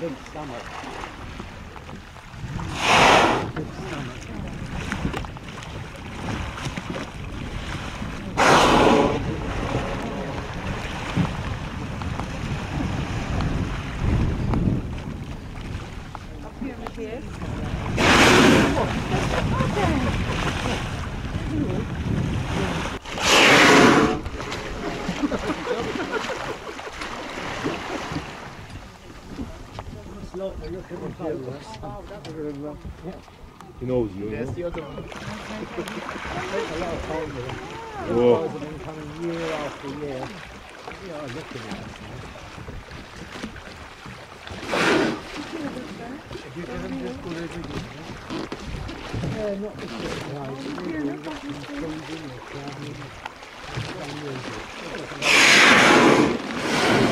Big stomach. Big stomach. Photos. He knows you. Yes, the other one. Takes a lot of time with them. Whoa. Otherwise, been coming year after year. We are looking at us now. If you give them just good as Yeah, not the shit guys. Really, we've got some things in it, so I mean, it's unusual. Bloody power, so they- You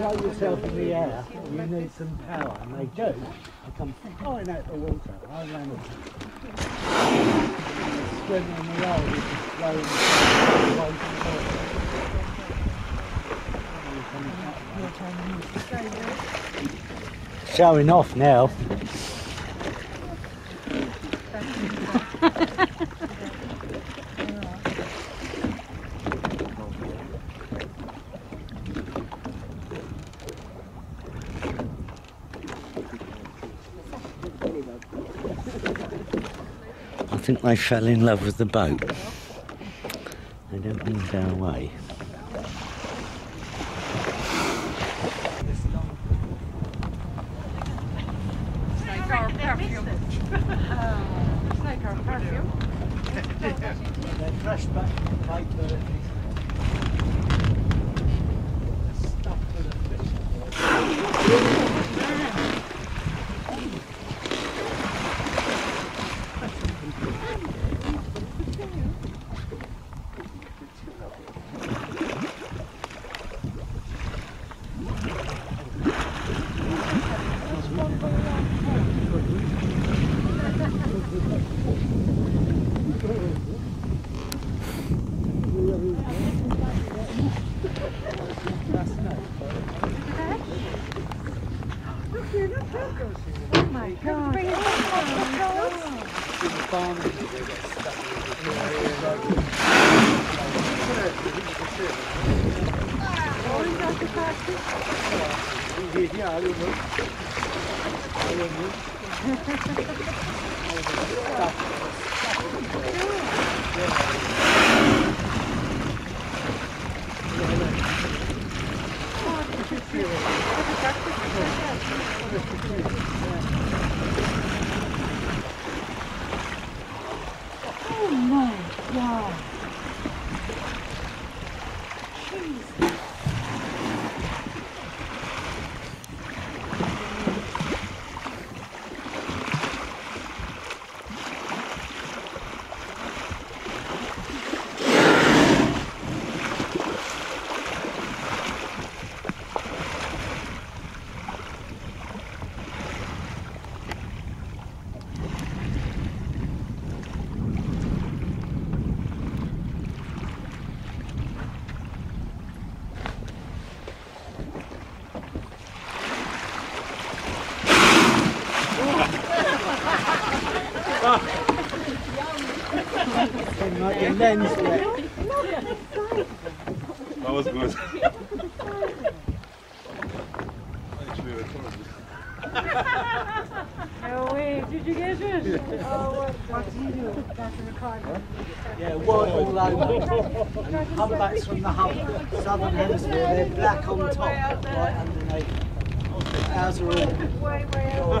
throw yourself in the air, you need some power, and they do. They come flying out the water. I ran it. Swimming in the just flowing away from the water. Showing off now. Think they fell in love with the boat. They don't mean to go away. Snake our perfume. Snake our perfume. They're fresh back from Cape Oh my god. Bring it in the farm. They get stuck with the Yeah, I don't know. I don't know. Oh my god. And like your lens wet. That was good. No way. Did you get it? Oh, what, what do you do? Got the recorder. Yeah, white all over. And humpbacks from the hump, southern hemisphere, they're black on top, white underneath. Ours are all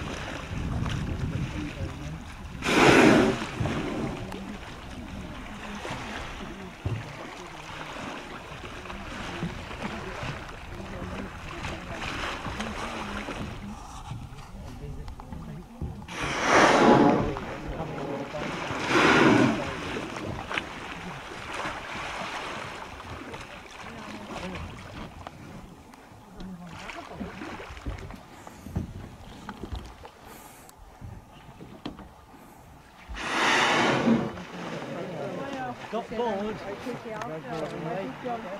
Got forward.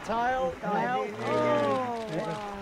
Tile. Tile. Oh, wow.